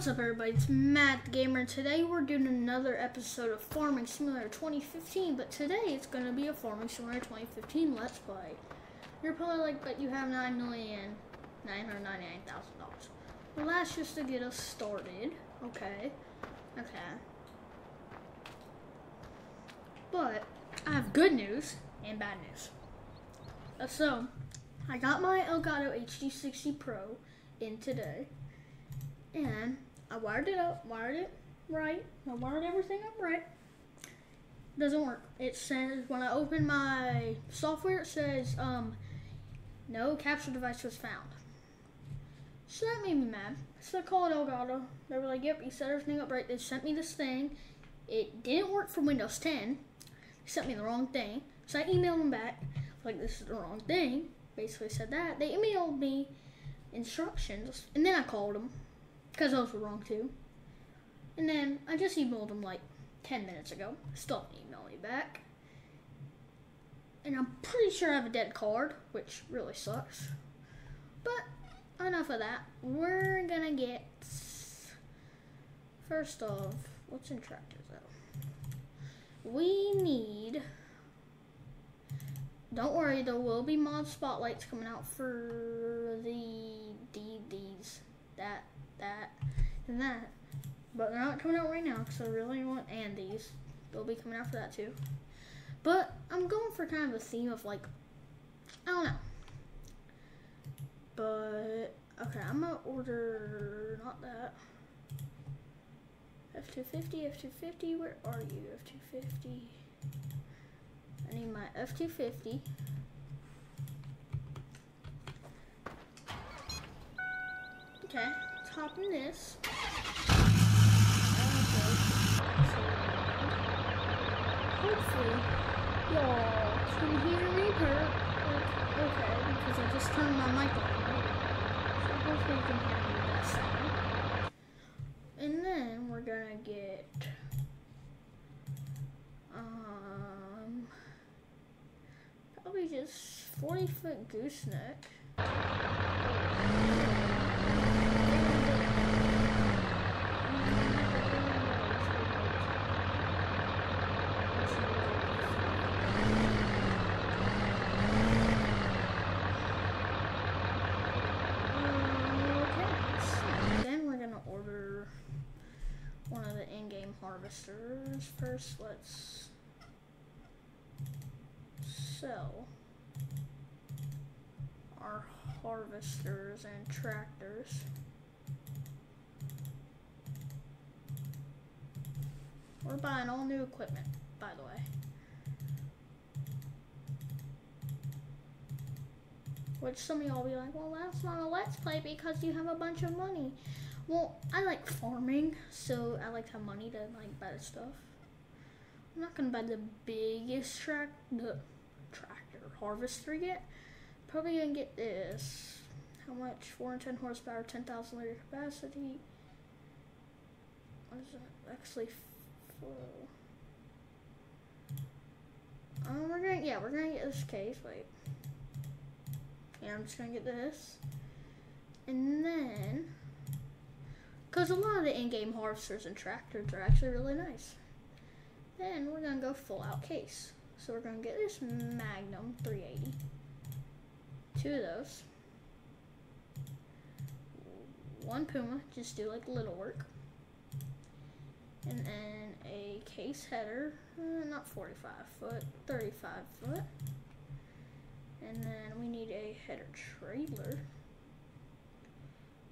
What's up, everybody? It's Matt Gamer. Today we're doing another episode of Farming Simulator 2015, but today it's going to be a Farming Simulator 2015 Let's Play. You're probably like, but you have $9,999,000. Well, that's just to get us started. Okay. Okay. But I have good news and bad news. Uh, So, I got my Elgato HD60 Pro in today. And I wired it up, wired it right. I wired everything up right. Doesn't work. It says when I open my software, it says um, no capture device was found. So that made me mad. So I called Elgato. They were like, "Yep, you set everything up right." They sent me this thing. It didn't work for Windows 10. They sent me the wrong thing. So I emailed them back, like this is the wrong thing. Basically said that. They emailed me instructions, and then I called them because those were wrong too. And then I just emailed them like 10 minutes ago. Still haven't emailed me back. And I'm pretty sure I have a dead card, which really sucks. But enough of that. We're gonna get. First off, what's in tractors though? We need. Don't worry, there will be mod spotlights coming out for the DDs. that that and that. But they're not coming out right now because I really want and these. They'll be coming out for that too. But I'm going for kind of a theme of like I don't know. But okay, I'm gonna order not that. F250, F250, where are you? F250. I need my F250. Okay, top in this. Hopefully, y'all can hear me per okay, because I just turned my mic on. So hopefully you can hear me best sound. And then we're gonna get um probably just 40 foot gooseneck. Okay, so then we're gonna order one of the First, let's sell our harvesters and tractors. We're buying all new equipment, by the way. Which some of y'all be like, well, that's not a let's play because you have a bunch of money. Well, I like farming, so I like to have money to like buy the stuff. I'm not gonna buy the biggest track, the tractor harvester yet. Probably gonna get this. How much? 410 horsepower, 10,000 liter capacity. What is it? Actually, full. Um, we're gonna yeah, we're gonna get this case. Wait. Yeah, I'm just gonna get this, and then, cause a lot of the in-game harvesters and tractors are actually really nice. Then we're gonna go full out case. So we're gonna get this Magnum 380. Two of those. One Puma, just do like little work. And then a case header, uh, not 45 foot, 35 foot. And then we need a header trailer.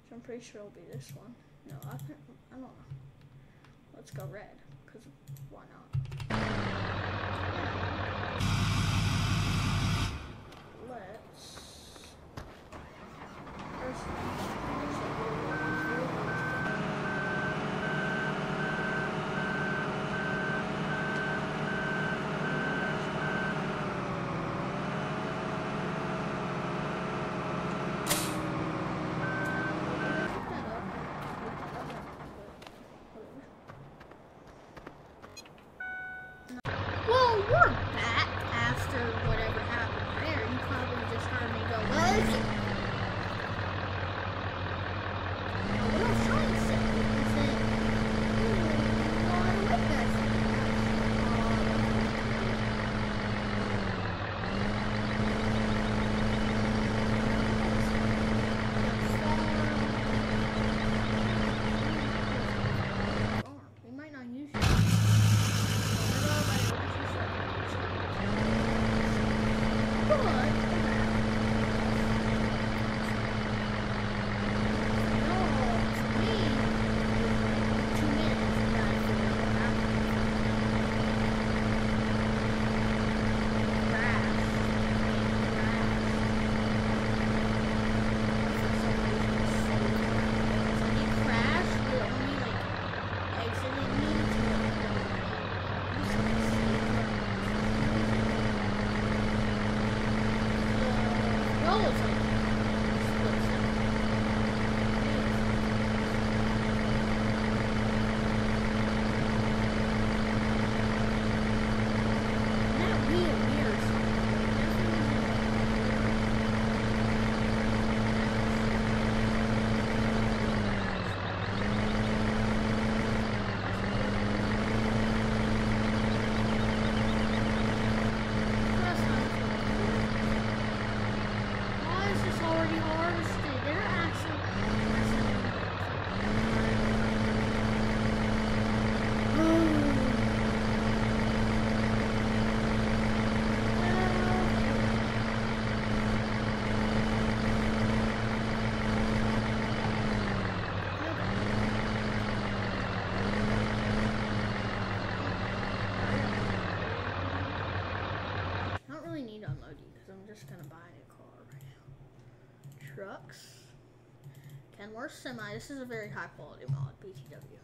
Which I'm pretty sure will be this one. No, I, I don't know. Let's go red, because why not? Just gonna buy a car right now. Trucks. Kenworth semi. This is a very high quality mod, BTW.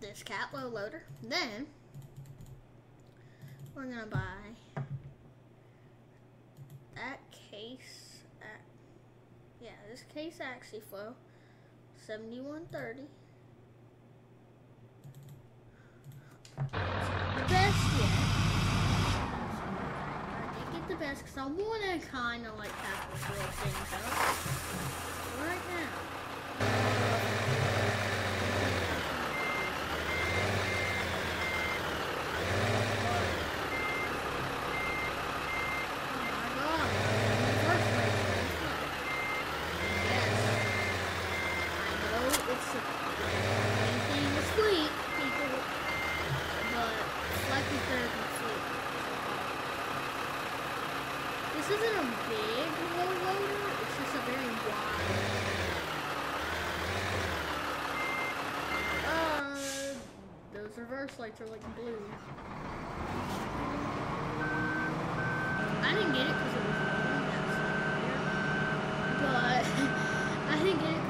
This cat low loader. Then we're gonna buy that case. At, yeah, this case Axial-Flow 7130. the best yet. I didn't get the because I want to kind of like have this real things up right now. Oh my God, reverse racing, isn't it? Yes. I know it's a anything is sweet, people, but slightly better than sweet. This isn't a big low loader, it's just a very wide. Uh, those lights are like blue. I didn't get it because it was blue. But I didn't get it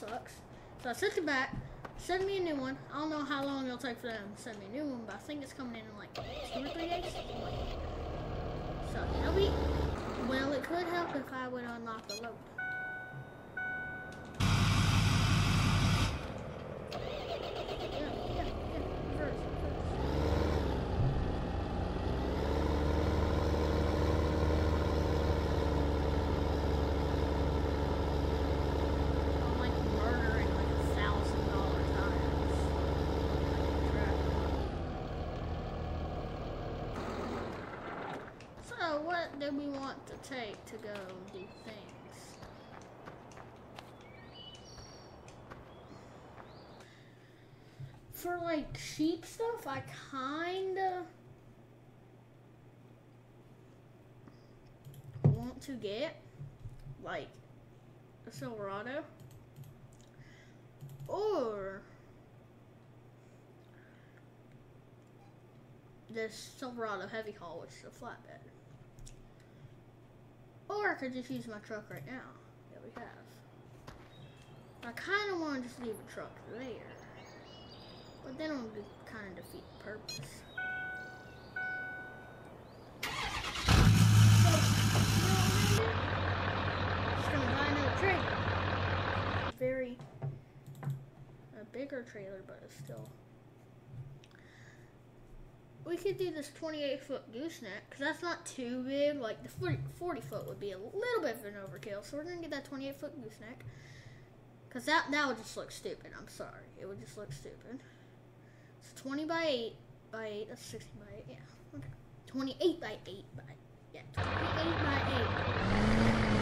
that sucks. So I sent it back. Send me a new one. I don't know how long it'll take for them to send me a new one, but I think it's coming in in like two or three days. So it'll be. Well, it could help if I would unlock the load. Yeah, yeah, yeah. Reverse, reverse. I'm like murdering like a thousand dollar tires. So what do we want to take to go do things? For like cheap stuff, I kinda want to get like a Silverado or this Silverado Heavy Haul, which is a flatbed. Or I could just use my truck right now we have. I kind of want to just leave a truck there, but then it would kind of defeat the purpose. Very a bigger trailer, but it's still. We could do this 28 foot gooseneck because that's not too big. Like the 40, 40 foot would be a little bit of an overkill, so we're gonna get that 28 foot gooseneck because that that would just look stupid. I'm sorry, it would just look stupid. It's 20 by 8 by 8. That's 60 by 8. Yeah. Okay. 28 by 8 by yeah. 28 by 8.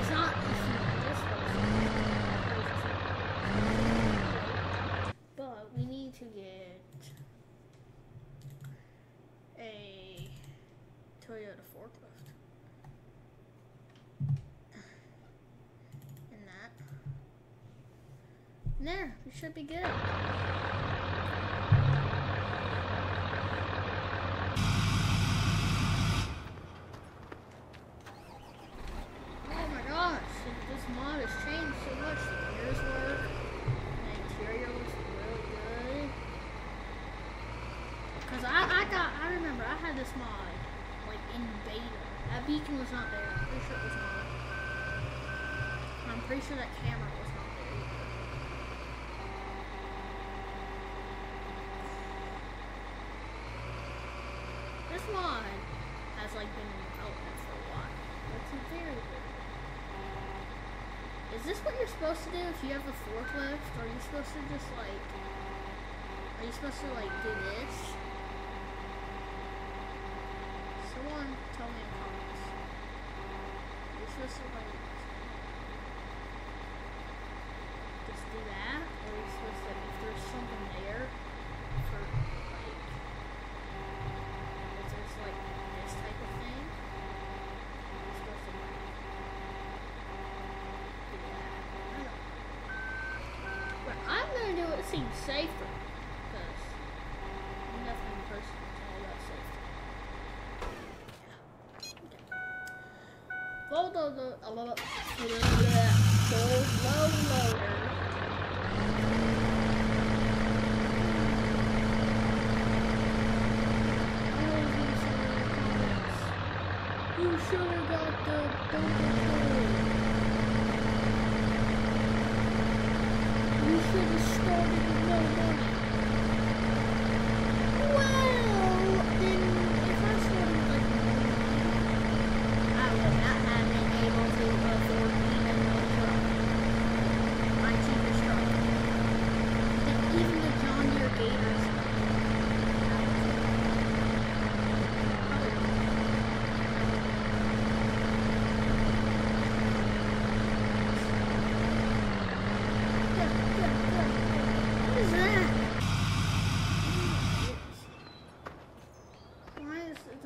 It's not this But we need to get a Toyota forklift. And that. And there, we should be good. Oh my gosh, this mod has changed so much. The gears work, the interior looks really good. Cause I, I got, I remember I had this mod has changed so much. The gears work. The interior looks really good. Cause I, I got, I remember I had this mod like in beta. That beacon was not there. I'm pretty sure it was not. I'm pretty sure that camera was not there either. This mod has like been in development for a while. It's very good. Is this what you're supposed to do if you have a forklift? Or are you supposed to just like are you supposed to like do this? Someone tell me in comments. You're supposed to like just do that? Or are you supposed to if there's something there for like if there's like this type of thing, you're supposed to like do that. I don't know. But I'm gonna do what seems safer. Because I'm definitely a person who's all about safety. Okay. Load, load, load, uh, load, load, load, load, load, loader. You should have got the Donkey You should have started with no money.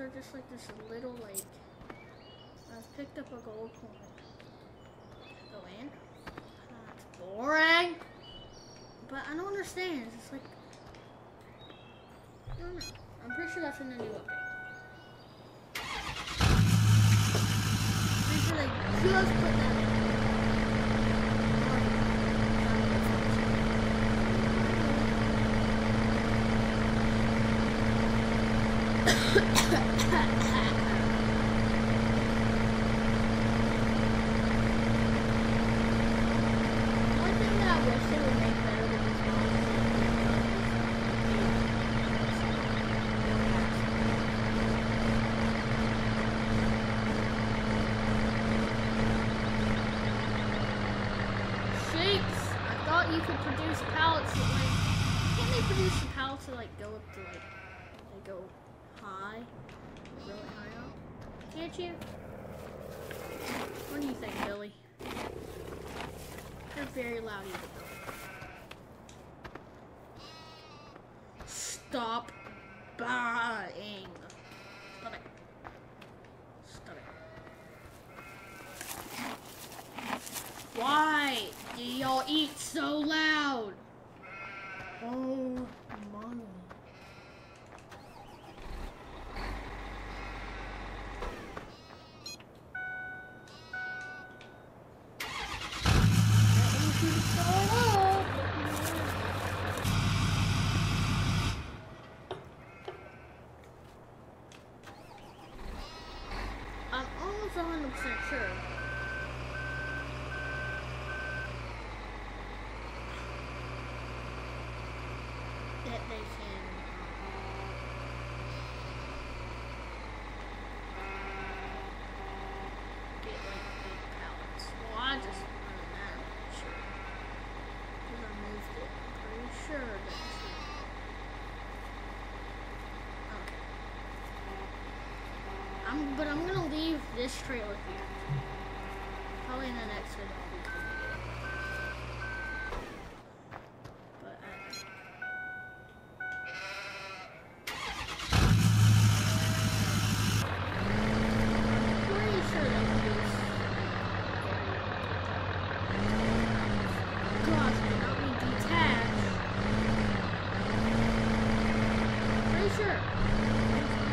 Just like this little lake. I've picked up a gold coin. Go in. That's boring. But I don't understand. It's just like I don't know. I'm pretty sure that's in the new update. Pretty sure they just put that in. One thing that I wish they would make better than this Shapes! I thought you could produce pallets that like can't they produce like go up to like they go high? Really high up? Can't you? What do you think, Billy? You're very loud even. Stop buying. Stop it. Stop it. Why do y'all eat so loud? Oh, mommy. I'm almost 100% sure. That they can. Get like big pallets. Well, I just wanted that, I'm pretty sure. Because I moved it. I'm pretty sure that it's Okay. I'm, but I'm gonna leave this trailer here. Probably in the next video I'll be coming to get it. But uh, pretty sure they can do this. God, not be detached. Pretty sure. Pretty sure.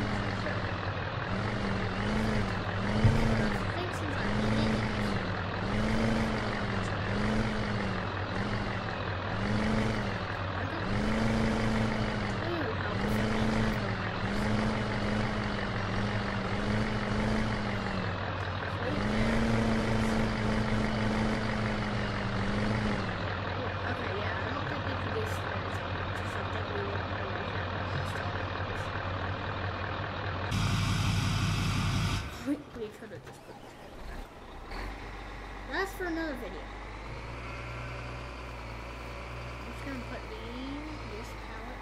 I think since I did it, Ooh, how Okay, yeah, I don't think we can do stairs. Just I think we would already have We, we could have just put this back. That's for another video. I'm just gonna put these, this palette.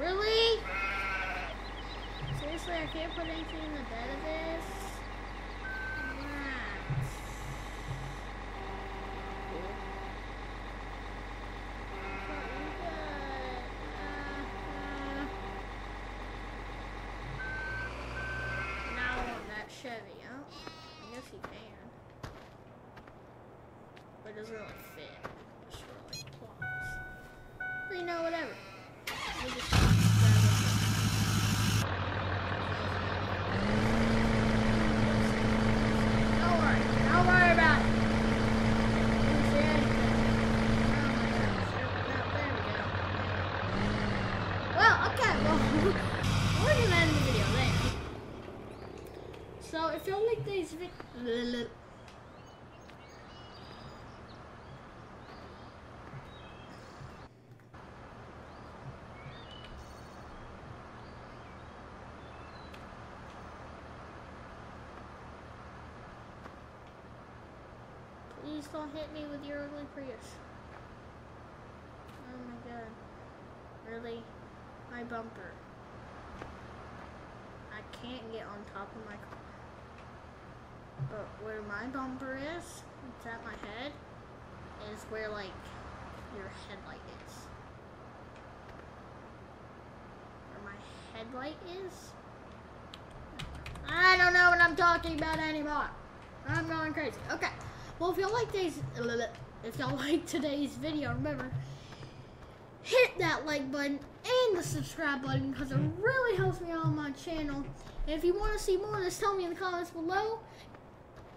Really? Seriously, I can't put anything in the bed of this? Uh, uh. Doesn't really fit. For like plots. But you know, whatever. We'll just grab it. Don't worry. Don't worry about it. Didn't see anything. Oh my gosh. No, there we go. Well, okay. Well, we're gonna end the video there. So if y'all like these vid- Please don't hit me with your ugly Prius. Oh my god. Really? My bumper. I can't get on top of my car. But where my bumper is, it's at my head, is where like your headlight is. Where my headlight is? I don't know what I'm talking about anymore. I'm going crazy. Okay. Well, if y'all like today's, if y'all like today's video, remember hit that like button and the subscribe button because it really helps me out on my channel. And if you want to see more, just tell me in the comments below.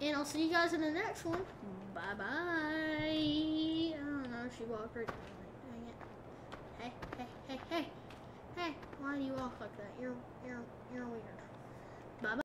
And I'll see you guys in the next one. Bye bye. I don't know. if She walked right. Dang it. Hey, hey, hey, hey, hey. Why do you walk like that? You're, you're, you're weird.